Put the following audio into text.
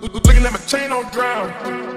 Looking at my chain on ground.